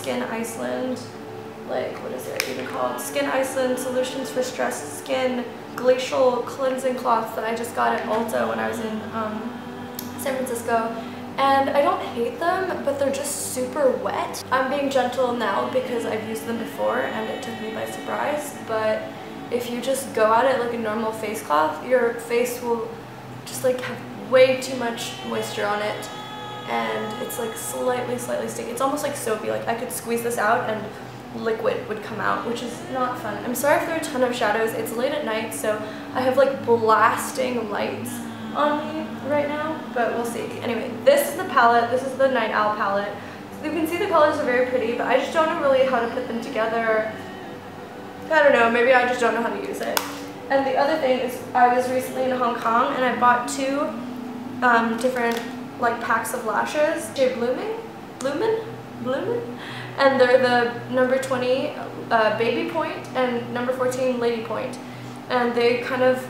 Skyn Iceland, like what is it even called? Skyn Iceland Solutions for Stressed Skin Glacial Cleansing Cloth that I just got at Ulta when I was in um, San Francisco and I don't hate them, but they're just super wet. I'm being gentle now because I've used them before and it took me by surprise, but if you just go at it like a normal face cloth, your face will just like have way too much moisture on it and it's like slightly, slightly sticky. It's almost like soapy, like I could squeeze this out and liquid would come out, which is not fun. I'm sorry if there are a ton of shadows. It's late at night, so I have like blasting lights on me right now, but we'll see. Anyway, this is the palette. This is the Night Owl palette. So you can see the colors are very pretty, but I just don't know really how to put them together. I don't know, maybe I just don't know how to use it. And the other thing is I was recently in Hong Kong and I bought two um, different like packs of lashes. They're blooming, bloomin', bloomin', and they're the number 20 uh, baby point and number 14 lady point. And they kind of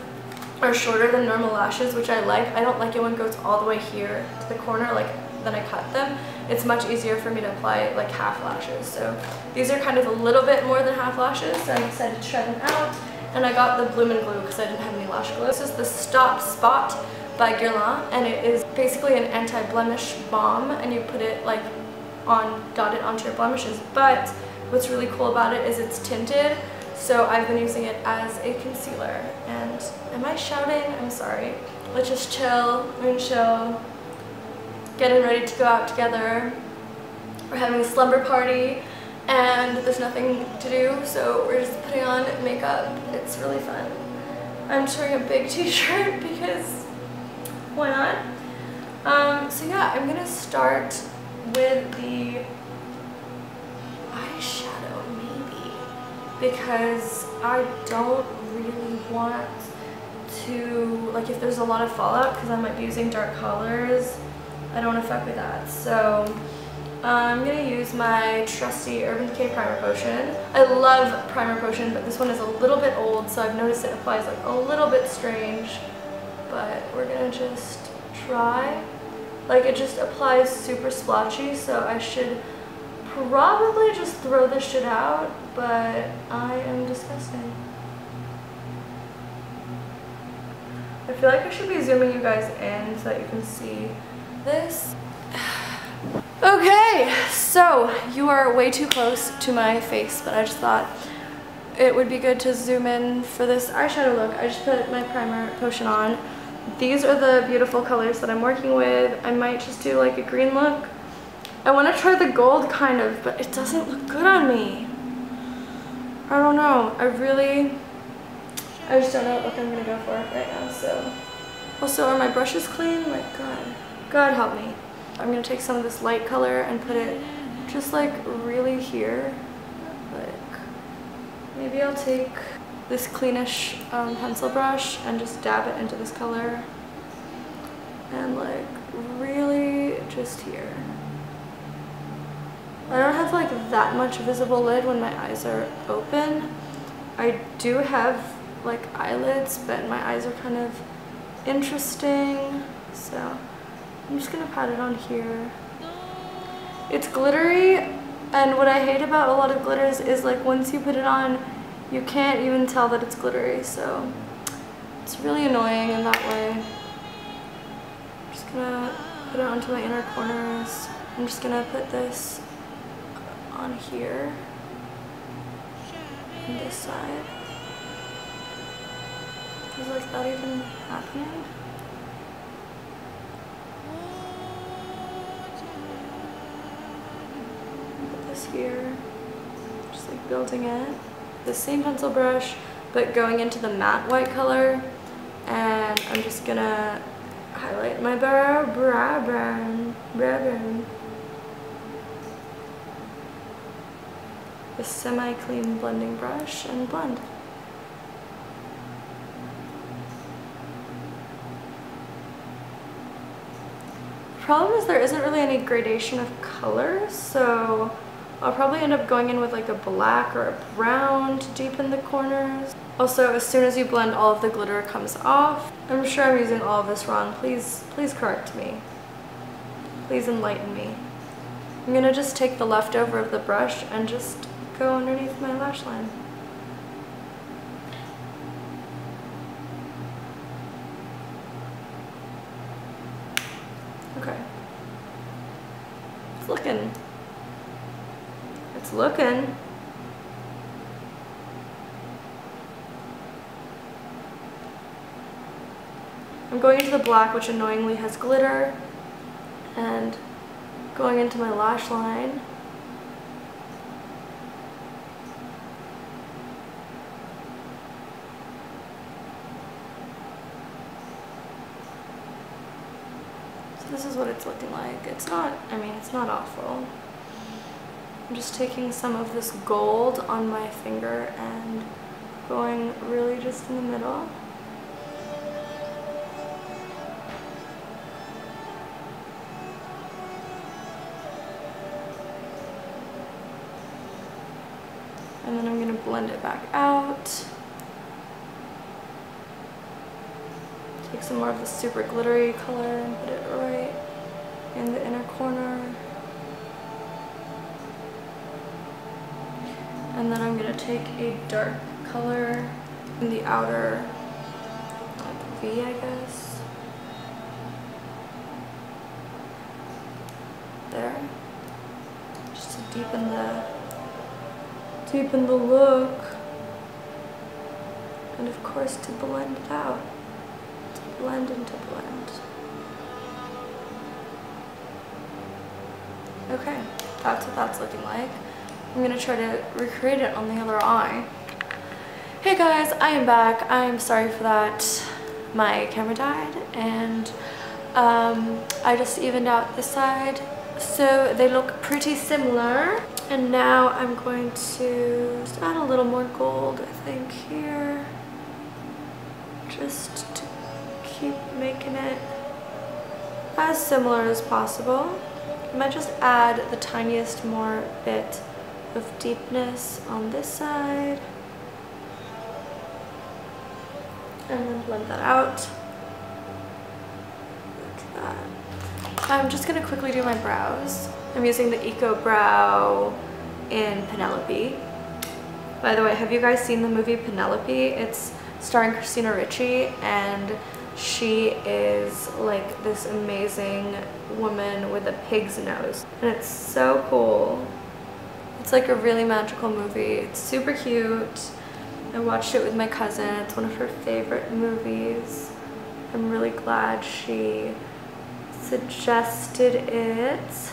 are shorter than normal lashes, which I like. I don't like it when it goes all the way here to the corner, like then I cut them. It's much easier for me to apply like half lashes. So these are kind of a little bit more than half lashes, so I decided to try them out. And I got the Bloomin' Glue because I didn't have any lash glue. This is the Stop Spot by Guerlain, and it is basically an anti-blemish balm, and you put it like on, dot it onto your blemishes. But what's really cool about it is it's tinted, so I've been using it as a concealer. And am I shouting? I'm sorry. Let's just chill, moon chill, getting ready to go out together. We're having a slumber party and there's nothing to do, so we're just putting on makeup. It's really fun. I'm wearing a big t-shirt because why not? Um, so yeah, I'm gonna start with the eyeshadow maybe because I don't really want to, like if there's a lot of fallout, because I might be using dark colors, I don't want to fuck with that. So I'm going to use my trusty Urban Decay Primer Potion. I love Primer Potion, but this one is a little bit old, so I've noticed it applies like a little bit strange. But we're to just try. Like it just applies super splotchy, so I should probably just throw this shit out, but I am disgusting. I feel like I should be zooming you guys in so that you can see this. okay, so you are way too close to my face, but I just thought it would be good to zoom in for this eyeshadow look. I just put my primer potion on. These are the beautiful colors that I'm working with. I might just do like a green look I want to try the gold kind of, but it doesn't look good on me. I don't know. I really, I just don't know what look I'm going to go for right now. So, also are my brushes clean? Like, God, God help me. I'm going to take some of this light color and put it just like really here. Like, maybe I'll take this cleanish um, pencil brush and just dab it into this color. And like really just here. I don't have like that much visible lid when my eyes are open. I do have like eyelids, but my eyes are kind of interesting. So I'm just gonna pat it on here. It's glittery, and what I hate about a lot of glitters is like once you put it on, you can't even tell that it's glittery, so it's really annoying in that way. I'm just gonna put it onto my inner corners. I'm just gonna put this on here on this side. Is like that even happening? Put this here, just like building it. The same pencil brush, but going into the matte white color. And I'm just gonna highlight my brow, brow bone, brow bone. a semi-clean blending brush and blend. Problem is there isn't really any gradation of color, so I'll probably end up going in with like a black or a brown to deepen the corners. Also, as soon as you blend, all of the glitter comes off. I'm sure I'm using all of this wrong. Please, please correct me. Please enlighten me. I'm gonna just take the leftover of the brush and just go underneath my lash line. Okay. It's looking. It's looking. I'm going into the black, which annoyingly has glitter, and going into my lash line. So this is what it's looking like. It's not, I mean, it's not awful. I'm just taking some of this gold on my finger and going really just in the middle. And then I'm going to blend it back out. Take some more of the super glittery color and put it right in the inner corner. And then I'm going to take a dark color in the outer like V, I guess. There. Just to deepen the deepen the look. And of course to blend it out. To blend and to blend. Okay, that's what that's looking like. I'm gonna try to recreate it on the other eye. Hey guys, I am back. I'm sorry for that. My camera died and um, I just evened out this side. So they look pretty similar. And now I'm going to add a little more gold, I think, here. Just to keep making it as similar as possible. I might just add the tiniest more bit of deepness on this side. And then blend that out. Like that. I'm just gonna quickly do my brows. I'm using the Eco Brow in Penelope. By the way, have you guys seen the movie Penelope? It's starring Christina Ricci and she is like this amazing woman with a pig's nose. And it's so cool. It's like a really magical movie. It's super cute. I watched it with my cousin. It's one of her favorite movies. I'm really glad she suggested it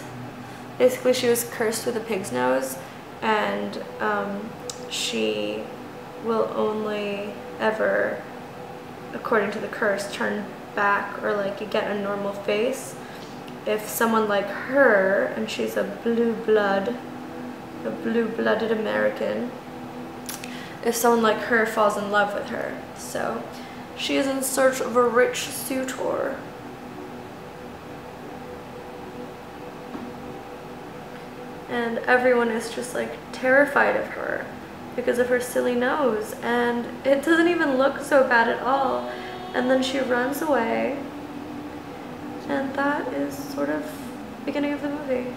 basically she was cursed with a pig's nose and um, she will only ever according to the curse turn back or like get a normal face if someone like her and she's a blue blood a blue-blooded American if someone like her falls in love with her. So she is in search of a rich suitor. And everyone is just like terrified of her because of her silly nose and it doesn't even look so bad at all. And then she runs away. And that is sort of beginning of the movie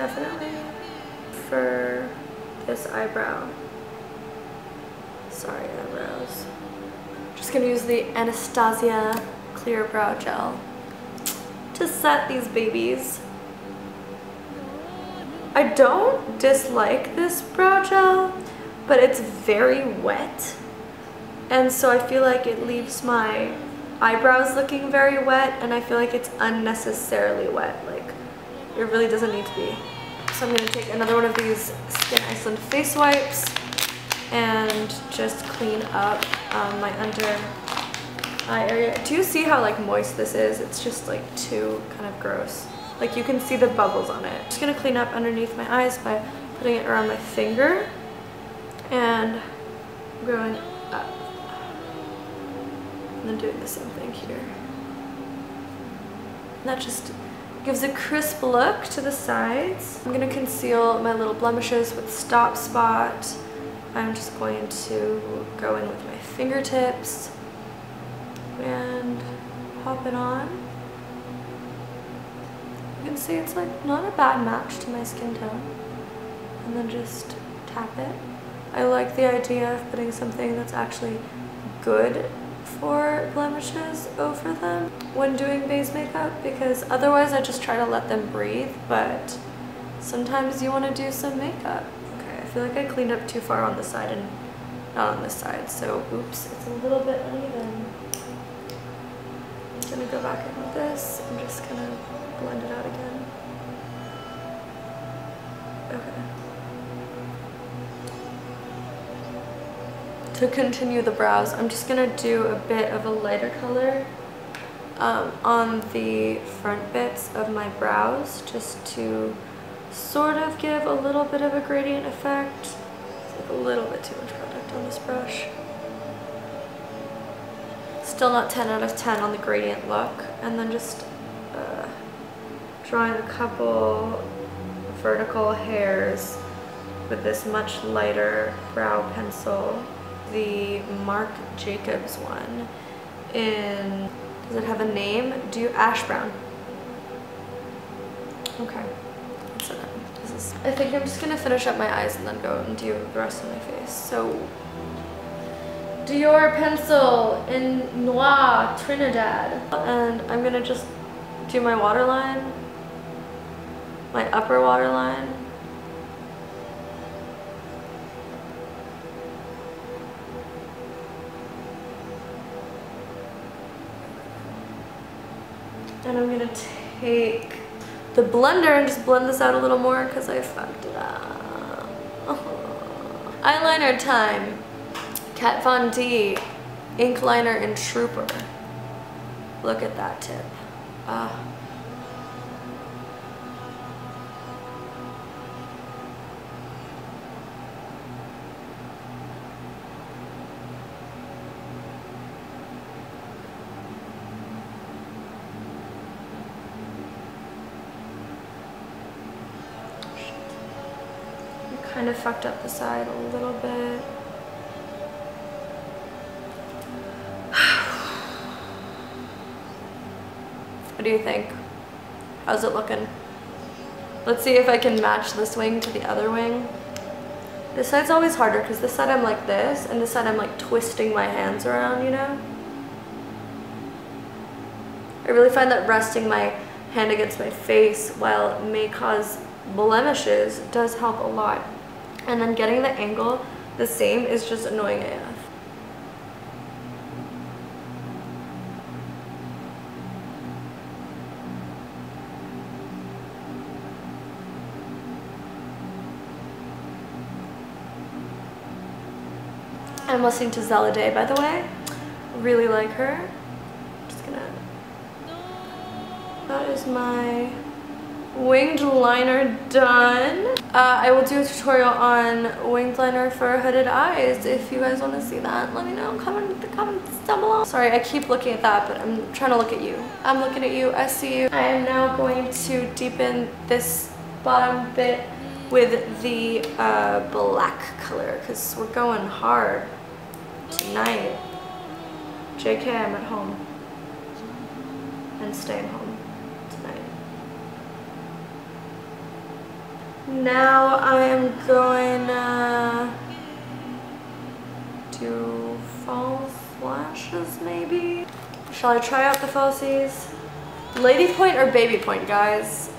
definitely for this eyebrow sorry eyebrows just gonna use the Anastasia clear brow gel to set these babies. I don't dislike this brow gel, but it's very wet. And so I feel like it leaves my eyebrows looking very wet and I feel like it's unnecessarily wet. Like it really doesn't need to be. So I'm going to take another one of these Skyn Iceland face wipes and just clean up um, my under eye area. Do you see how like moist this is? It's just like too kind of gross. Like you can see the bubbles on it. Just gonna clean up underneath my eyes by putting it around my finger and going up. And then doing the same thing here. That just gives a crisp look to the sides. I'm gonna conceal my little blemishes with Stop Spot. I'm just going to go in with my fingertips and pop it on. You can see it's like not a bad match to my skin tone. And then just tap it. I like the idea of putting something that's actually good for blemishes over them when doing base makeup because otherwise I just try to let them breathe but sometimes you want to do some makeup. Okay, I feel like I cleaned up too far on the side and not on this side so oops, it's a little bit uneven. I'm gonna go back in with this. I'm just gonna blend it out again. Okay. To continue the brows, I'm just gonna do a bit of a lighter color um, on the front bits of my brows just to sort of give a little bit of a gradient effect. It's like a little bit too much product on this brush. Still not 10 out of 10 on the gradient look. And then just uh, drawing a couple vertical hairs with this much lighter brow pencil. The Marc Jacobs one in, does it have a name? Do Ash Brown. Okay, this is, I think I'm just gonna finish up my eyes and then go and do the rest of my face. So Dior pencil in Noir Trinidad. And I'm gonna just do my waterline, my upper waterline. And I'm gonna take the blender and just blend this out a little more because I fucked it up. Eyeliner time. Kat Von D ink liner in Trooper. Look at that tip. Ah. Kind of fucked up the side a little bit. What do you think? How's it looking? Let's see if I can match this wing to the other wing. This side's always harder because this side I'm like this and this side I'm like twisting my hands around, you know? I really find that resting my hand against my face while it may cause blemishes does help a lot. And then getting the angle the same is just annoying AF. I'm listening to Zella Day, by the way. Really like her. Just gonna... That is my winged liner done. Uh, I will do a tutorial on winged liner for hooded eyes. If you guys want to see that, let me know. Comment in the comments down below. Sorry, I keep looking at that, but I'm trying to look at you. I'm looking at you. I see you. I am now going to deepen this bottom bit with the uh, black color because we're going hard tonight. JK, I'm at home and staying home tonight. Now I'm going uh, to do false lashes maybe? Shall I try out the falsies? Lady point or baby point, guys?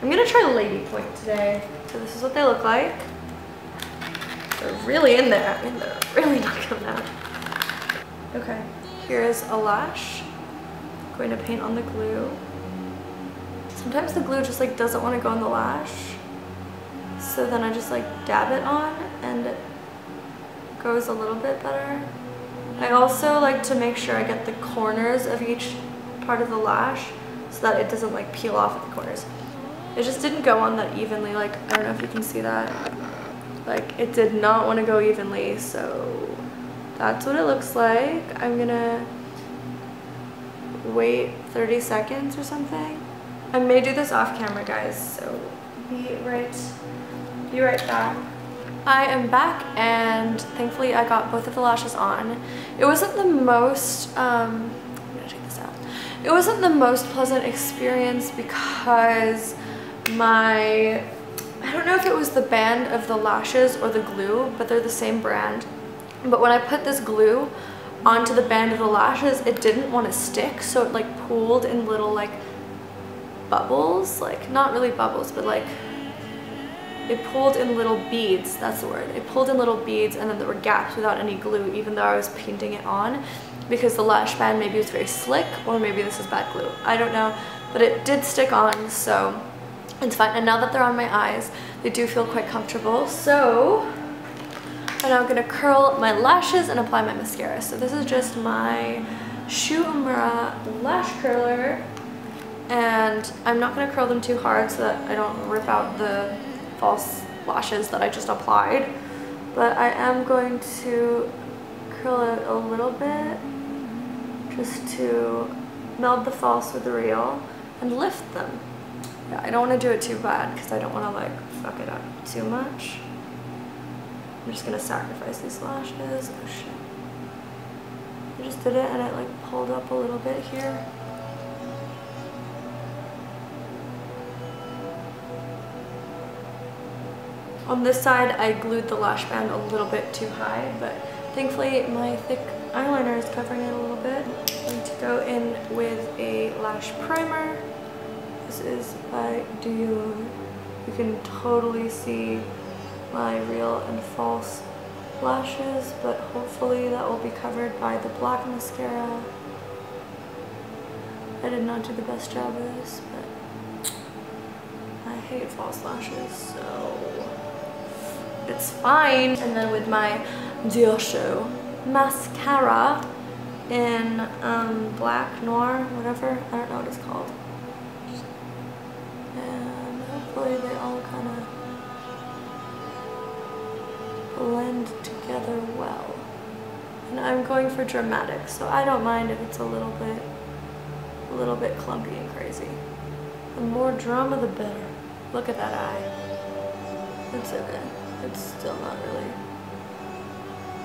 I'm gonna try lady point today. So this is what they look like. They're really in there. I mean, they're really not coming out. Okay, here is a lash. I'm going to paint on the glue. Sometimes the glue just like doesn't want to go on the lash. So then I just like dab it on and it goes a little bit better. I also like to make sure I get the corners of each part of the lash so that it doesn't like peel off at the corners. It just didn't go on that evenly, like, I don't know if you can see that. Like it did not want to go evenly, so that's what it looks like. I'm gonna wait 30 seconds or something. I may do this off camera guys, so be right, be right back. I am back and thankfully I got both of the lashes on. It wasn't the most, um, I'm gonna take this out. It wasn't the most pleasant experience because my, I don't know if it was the band of the lashes or the glue, but they're the same brand. But when I put this glue onto the band of the lashes, it didn't want to stick, so it like pooled in little like bubbles, like not really bubbles, but like it pulled in little beads, that's the word. It pulled in little beads and then there were gaps without any glue even though I was painting it on because the lash band maybe was very slick or maybe this is bad glue. I don't know, but it did stick on so it's fine. And now that they're on my eyes, they do feel quite comfortable. So I'm now gonna curl my lashes and apply my mascara. So this is just my Shu Uemura lash curler and I'm not gonna curl them too hard so that I don't rip out the false lashes that I just applied. But I am going to curl it a little bit just to meld the false with the real and lift them. Yeah, I don't want to do it too bad because I don't want to like fuck it up too much. I'm just going to sacrifice these lashes. Oh shit. I just did it and it like pulled up a little bit here. On this side, I glued the lash band a little bit too high, but thankfully my thick eyeliner is covering it a little bit. I'm going to go in with a lash primer. This is by Duyoon. You can totally see my real and false lashes, but hopefully that will be covered by the black mascara. I did not do the best job of this, but I hate false lashes, so it's fine. And then with my Dior mascara in um, black noir, whatever, I don't know what it's called. And hopefully they all kind of blend together well. And I'm going for dramatic, so I don't mind if it's a little bit, a little bit clumpy and crazy. The more drama, the better. Look at that eye. It's okay. It's still not really,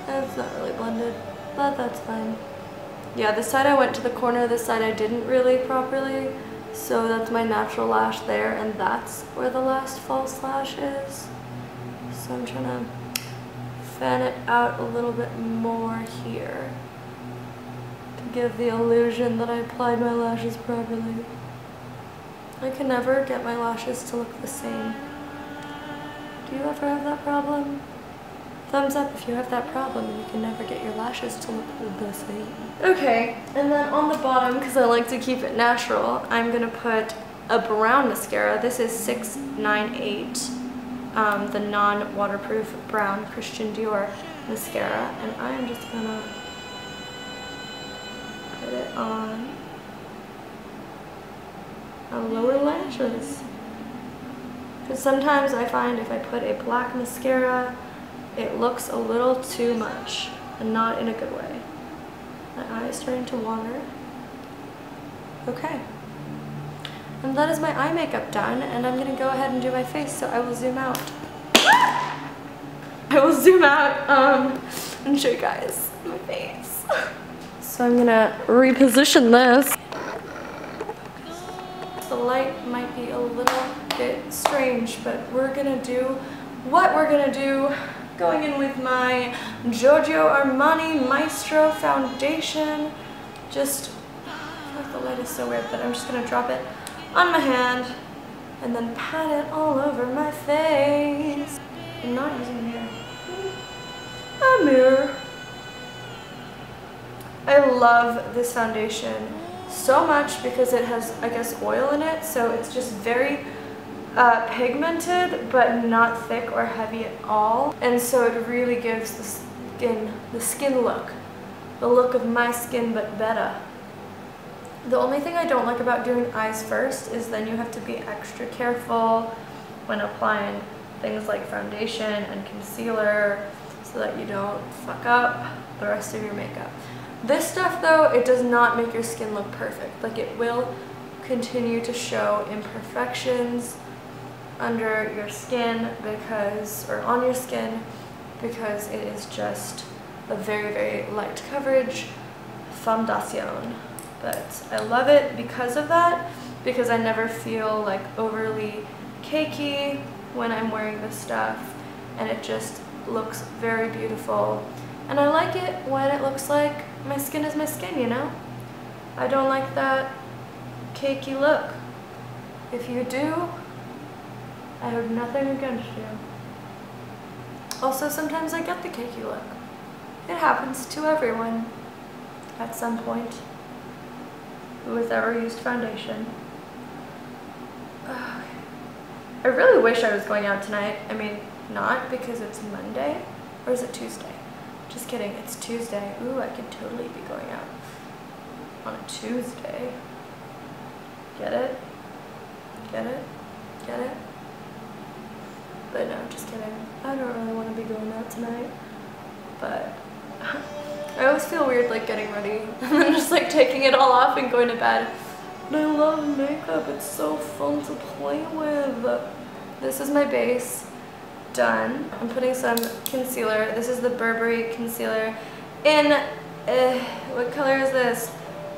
it's not really blended, but that's fine. Yeah, this side I went to the corner, this side I didn't really properly, so that's my natural lash there, and that's where the last false lash is. So I'm trying to fan it out a little bit more here to give the illusion that I applied my lashes properly. I can never get my lashes to look the same. Do you ever have that problem? Thumbs up if you have that problem and you can never get your lashes to look the same. Okay, and then on the bottom, because I like to keep it natural, I'm going to put a brown mascara. This is 698, um, the non-waterproof brown Christian Dior mascara. And I'm just going to put it on my lower lashes. Because sometimes I find if I put a black mascara, it looks a little too much and not in a good way. My eye is starting to water. Okay. And that is my eye makeup done and I'm to go ahead and do my face so I will zoom out. I will zoom out um, and show you guys my face. So I'm to reposition this. Light might be a little bit strange, but we're gonna do what we're gonna do. Going in with my Giorgio Armani Maestro Foundation. Just, like the light is so weird, but I'm just gonna drop it on my hand and then pat it all over my face. I'm not using a mirror. A mirror. I love this foundation so much because it has, I guess, oil in it, so it's just very uh, pigmented but not thick or heavy at all. And so it really gives the skin the skin look the look of my skin but better. The only thing I don't like about doing eyes first is then you have to be extra careful when applying things like foundation and concealer so that you don't fuck up the rest of your makeup This stuff though, it does not make your skin look perfect. Like it will continue to show imperfections under your skin because, or on your skin because it is just a very, very light coverage foundation. But I love it because of that, because I never feel like overly cakey when I'm wearing this stuff and it just looks very beautiful. And I like it when it looks like my skin is my skin, you know? I don't like that cakey look. If you do, I have nothing against you. Also, sometimes I get the cakey look. It happens to everyone at some point who has ever used foundation. I really wish I was going out tonight. I mean, not because it's Monday. Or is it Tuesday? Just kidding, it's Tuesday. Ooh, I could totally be going out on a Tuesday. Get it? Get it? Get it? But no, just kidding. I don't really want to be going out tonight. But I always feel weird like getting ready and then just like taking it all off and going to bed. And I love makeup. It's so fun to play with. This is my base. Done. I'm putting some concealer. This is the Burberry concealer in, uh, what color is this?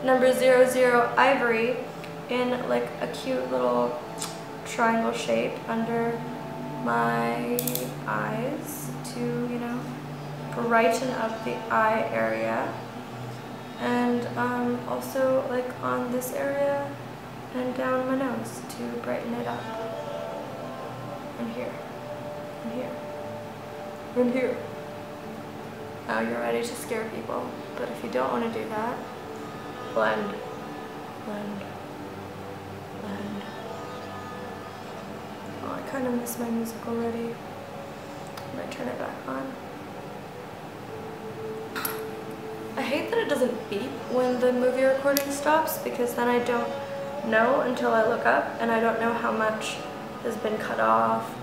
Number 00 Ivory in like a cute little triangle shape under my eyes to, you know, brighten up the eye area. And um, also like on this area and down my nose to brighten it up. And here, and here, and here. Now you're ready to scare people. But if you don't want to do that, blend, blend, blend. Oh, I kind of miss my music already. I might turn it back on. I hate that it doesn't beep when the movie recording stops because then I don't know until I look up and I don't know how much has been cut off.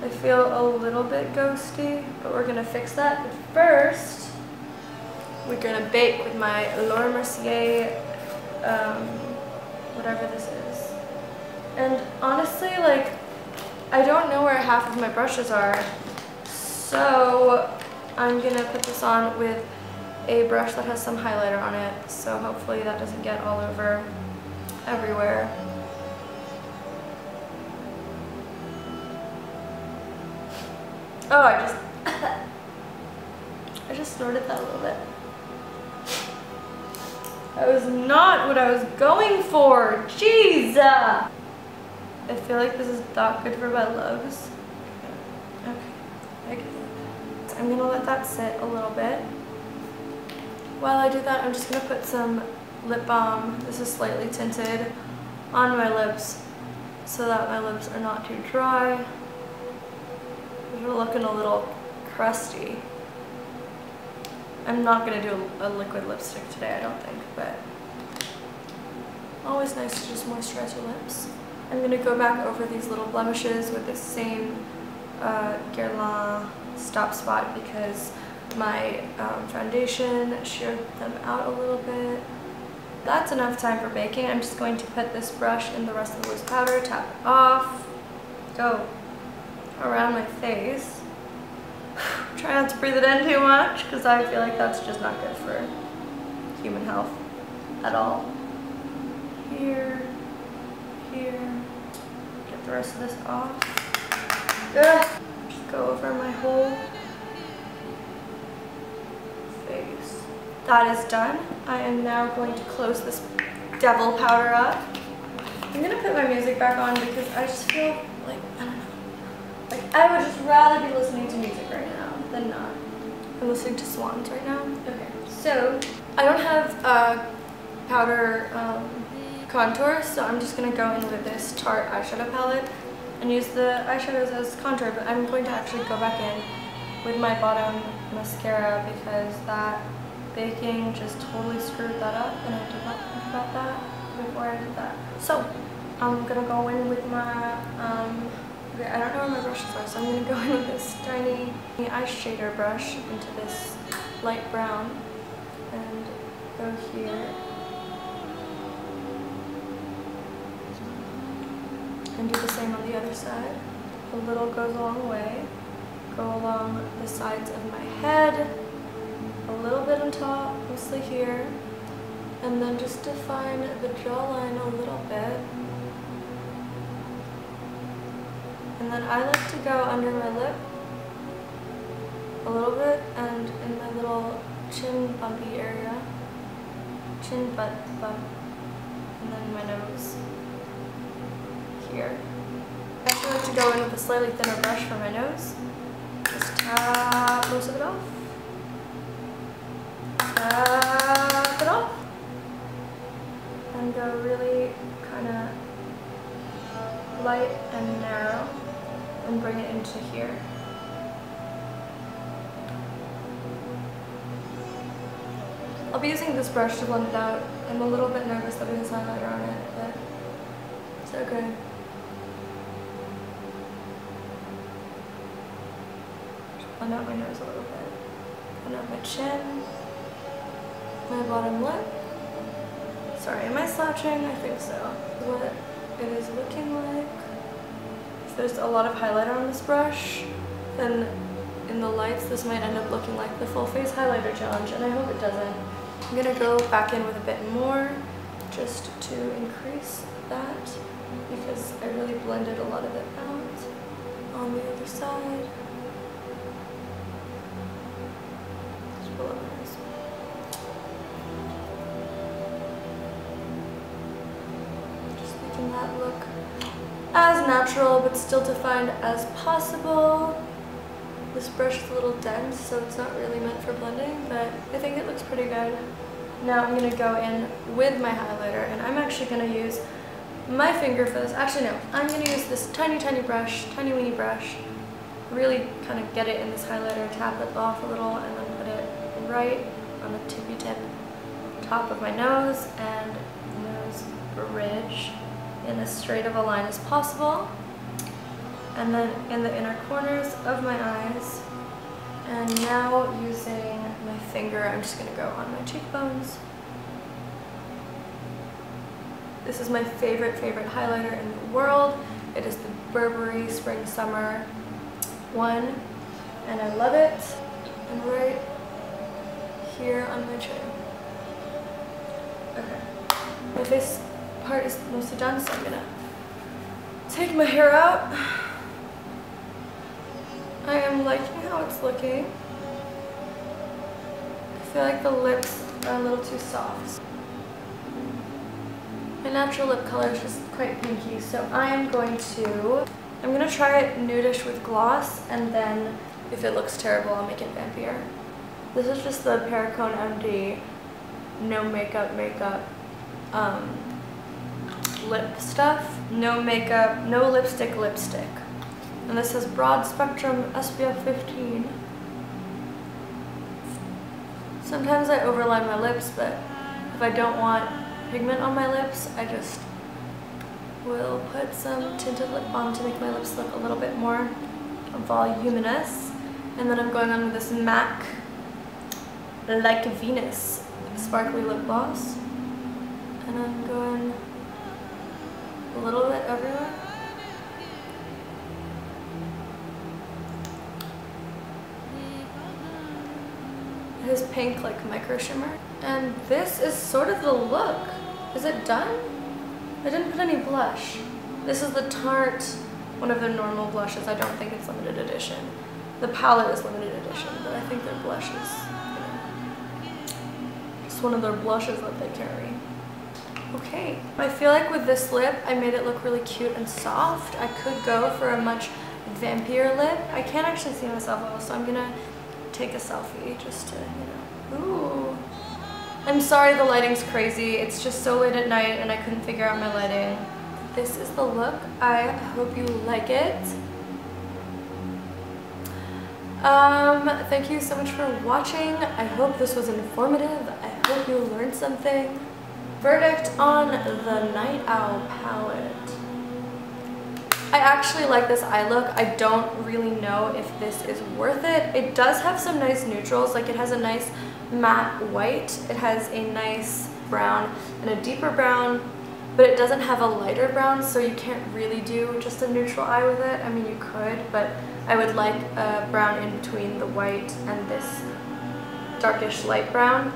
I feel a little bit ghosty, but we're gonna fix that. But first, we're gonna bake with my Laura Mercier, um, whatever this is. And honestly, like, I don't know where half of my brushes are, so I'm gonna put this on with a brush that has some highlighter on it, so hopefully that doesn't get all over everywhere. Oh, I just, I just snorted that a little bit. That was not what I was going for. Jeez. Uh. I feel like this is not good for my lungs. Okay. I'm gonna let that sit a little bit. While I do that, I'm just to put some lip balm, this is slightly tinted, on my lips so that my lips are not too dry. They're looking a little crusty. I'm not going to do a, a liquid lipstick today, I don't think, but always nice to just moisturize your lips. I'm going to go back over these little blemishes with the same uh, Guerlain Stop Spot because my um, foundation, sheared them out a little bit. That's enough time for baking. I'm just going to put this brush in the rest of the loose powder, tap it off, go around my face. Try not to breathe it in too much because I feel like that's just not good for human health at all. Here, here, get the rest of this off. Ugh. Just go over my whole face. That is done. I am now going to close this devil powder up. I'm to put my music back on because I just feel like, I don't know, like I would just rather be listening to music right now than not. I'm listening to Swans right now. Okay, so I don't have a powder um, contour, so I'm just going to go in with this Tarte eyeshadow palette and use the eyeshadows as contour, but I'm going to actually go back in with my bottom mascara because that baking just totally screwed that up and I did not think about that before I did that. So I'm gonna go in with my, um, okay, I don't know where my brushes are, so I'm gonna go in with this tiny eye shader brush into this light brown and go here. And do the same on the other side. A little goes a long way. Go along the sides of my head, a little bit on top, mostly here, and then just define the jawline a little bit. And then I like to go under my lip a little bit and in my little chin bumpy area, chin butt bump, and then my nose here. I actually like to go in with a slightly thinner brush for my nose. Just tap most of it off. Tap it off. And go really kind of light and narrow and bring it into here. I'll be using this brush to blend it out. I'm a little bit nervous that has highlighter on it, but it's okay. blend out my nose a little bit. Blend out my chin, my bottom lip. Sorry, am I slouching? I think so. What it is looking like. There's a lot of highlighter on this brush, then in the lights this might end up looking like the full face highlighter challenge, and I hope it doesn't. I'm gonna go back in with a bit more just to increase that because I really blended a lot of it out on the other side. Natural but still defined as possible. This brush is a little dense, so it's not really meant for blending, but I think it looks pretty good. Now I'm going to go in with my highlighter, and I'm actually going to use my finger for this. Actually, no, I'm going to use this tiny, tiny brush, tiny weeny brush, really kind of get it in this highlighter, tap it off a little, and then put it right on the tippy tip top of my nose and nose bridge in as straight of a line as possible and then in the inner corners of my eyes. And now using my finger, I'm just gonna go on my cheekbones. This is my favorite, favorite highlighter in the world. It is the Burberry Spring Summer one, and I love it. And right here on my chin. Okay. My face part is mostly done, so I'm gonna take my hair out. I am liking how it's looking. I feel like the lips are a little too soft. My natural lip color is just quite pinky, so I am going to, I'm going to try it nudish with gloss, and then if it looks terrible, I'll make it vampier. This is just the Perricone MD no makeup makeup um, lip stuff. No makeup, no lipstick lipstick. And this says broad spectrum SPF 15. Sometimes I overline my lips, but if I don't want pigment on my lips, I just will put some tinted lip balm to make my lips look a little bit more voluminous. And then I'm going on with this MAC Like Venus sparkly lip gloss. And I'm going a little bit everywhere. It is pink like micro shimmer. And this is sort of the look. Is it done? I didn't put any blush. This is the Tarte, one of their normal blushes. I don't think it's limited edition. The palette is limited edition, but I think their blush is, you know, just one of their blushes that they carry. Okay, I feel like with this lip, I made it look really cute and soft. I could go for a much vampier lip. I can't actually see myself well, so I'm gonna take a selfie just to, you know. Ooh. I'm sorry the lighting's crazy. It's just so late at night and I couldn't figure out my lighting. This is the look. I hope you like it. Um, thank you so much for watching. I hope this was informative. I hope you learned something. Verdict on the Night Owl palette. I actually like this eye look. I don't really know if this is worth it. It does have some nice neutrals. Like it has a nice matte white. It has a nice brown and a deeper brown, but it doesn't have a lighter brown, so you can't really do just a neutral eye with it. I mean, you could, but I would like a brown in between the white and this darkish light brown.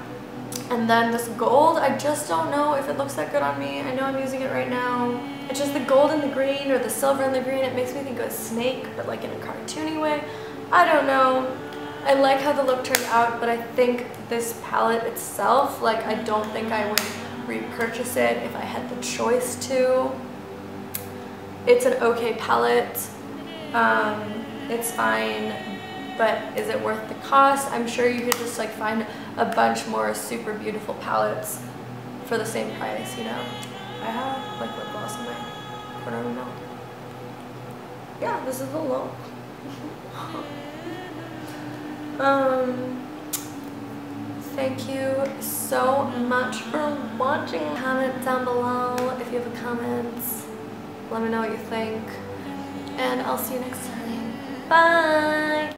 And then this gold, I just don't know if it looks that good on me. I know I'm using it right now. It's just the gold and the green or the silver and the green. It makes me think of a snake, but like in a cartoony way. I don't know. I like how the look turned out, but I think this palette itself, like I don't think I would repurchase it if I had the choice to. It's an okay palette. Um, it's fine, but is it worth the cost? I'm sure you could just like find a bunch more super beautiful palettes for the same price, you know? I have like lip gloss in my corner my. Yeah, this is the look. um, thank you so much for watching. Comment down below if you have a comment. Let me know what you think. And I'll see you next time. Bye!